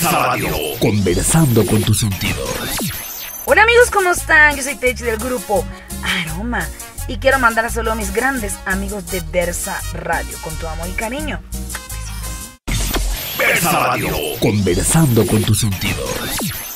Versa Radio, conversando con tus sentidos. Hola amigos, ¿cómo están? Yo soy Techi del grupo Aroma y quiero mandar a solo a mis grandes amigos de Versa Radio con tu amor y cariño. Versa Radio, conversando con tus sentidos.